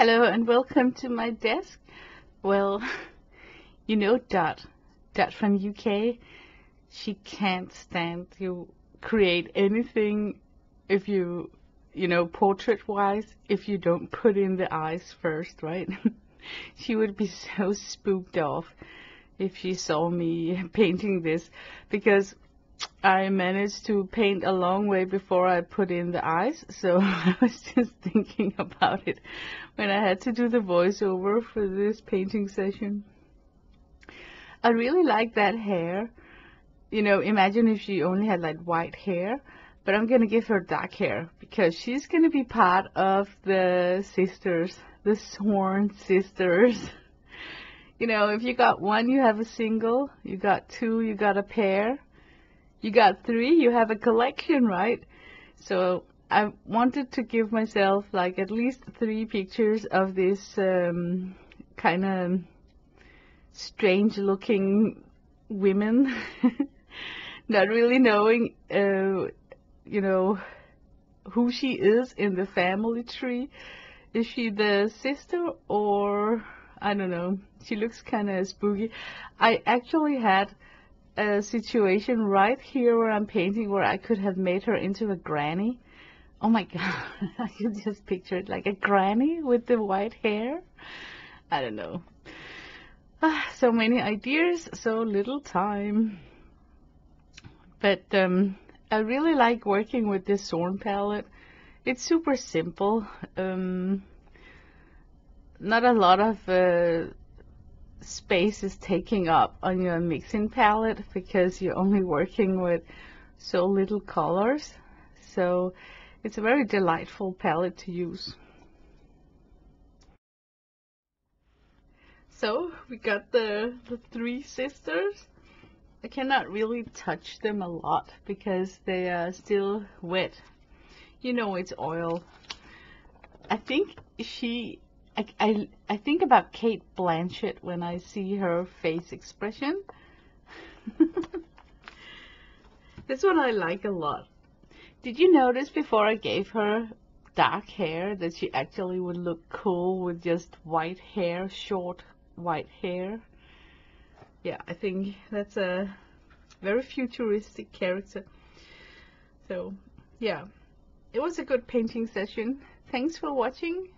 Hello and welcome to my desk. Well, you know Dot, Dot from UK. She can't stand to create anything if you, you know, portrait-wise, if you don't put in the eyes first, right? she would be so spooked off if she saw me painting this because I managed to paint a long way before I put in the eyes, so I was just thinking about it when I had to do the voiceover for this painting session. I really like that hair. You know, imagine if she only had like white hair, but I'm gonna give her dark hair because she's gonna be part of the sisters, the sworn sisters. You know, if you got one, you have a single. You got two, you got a pair you got three, you have a collection, right? So I wanted to give myself like at least three pictures of this um, kind of strange looking women, not really knowing, uh, you know, who she is in the family tree. Is she the sister or I don't know. She looks kind of spooky. I actually had a situation right here where I'm painting where I could have made her into a granny. Oh my god, I can just picture it like a granny with the white hair. I don't know. Ah, so many ideas, so little time. But um, I really like working with this Zorn palette. It's super simple. Um, not a lot of uh, space is taking up on your mixing palette because you're only working with so little colors. So it's a very delightful palette to use. So we got the, the three sisters. I cannot really touch them a lot because they are still wet. You know it's oil. I think she I, I, think about Cate Blanchett when I see her face expression. this one I like a lot. Did you notice before I gave her dark hair that she actually would look cool with just white hair, short white hair? Yeah, I think that's a very futuristic character. So, yeah, it was a good painting session. Thanks for watching.